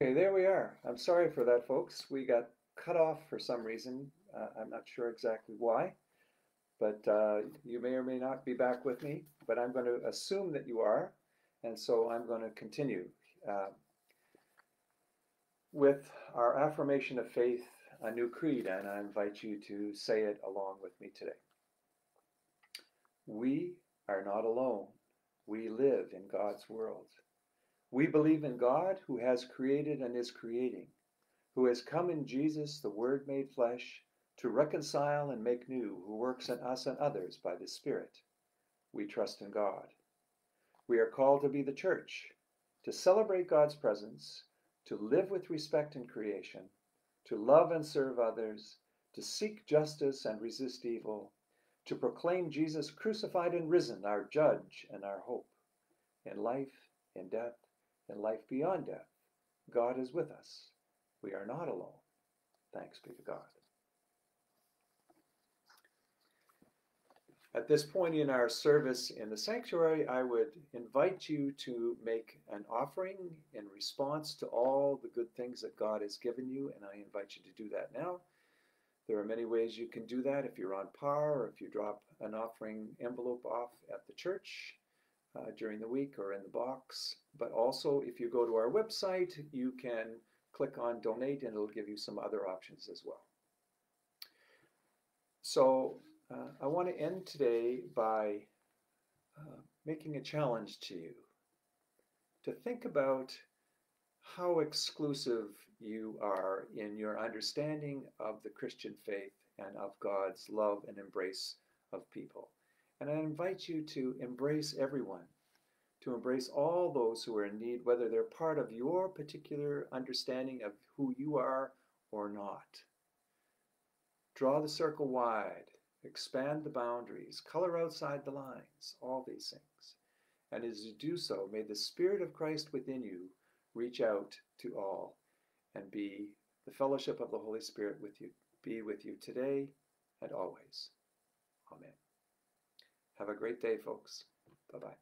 Okay, there we are. I'm sorry for that, folks. We got cut off for some reason. Uh, I'm not sure exactly why, but uh, you may or may not be back with me, but I'm going to assume that you are, and so I'm going to continue uh, with our affirmation of faith, a new creed, and I invite you to say it along with me today. We are not alone. We live in God's world. We believe in God who has created and is creating, who has come in Jesus, the Word made flesh, to reconcile and make new, who works in us and others by the Spirit. We trust in God. We are called to be the church, to celebrate God's presence, to live with respect in creation, to love and serve others, to seek justice and resist evil, to proclaim Jesus crucified and risen, our judge and our hope. In life, in death, in life beyond death, God is with us. We are not alone. Thanks be to God. At this point in our service in the sanctuary, I would invite you to make an offering in response to all the good things that God has given you, and I invite you to do that now. There are many ways you can do that if you're on PAR or if you drop an offering envelope off at the church uh, during the week or in the box. But also, if you go to our website, you can click on donate and it'll give you some other options as well. So uh, I want to end today by uh, making a challenge to you to think about how exclusive you are in your understanding of the Christian faith and of God's love and embrace of people. And I invite you to embrace everyone, to embrace all those who are in need, whether they're part of your particular understanding of who you are or not. Draw the circle wide, expand the boundaries, color outside the lines, all these things. And as you do so, may the Spirit of Christ within you reach out to all and be the fellowship of the Holy Spirit with you, be with you today and always. Have a great day, folks. Bye bye.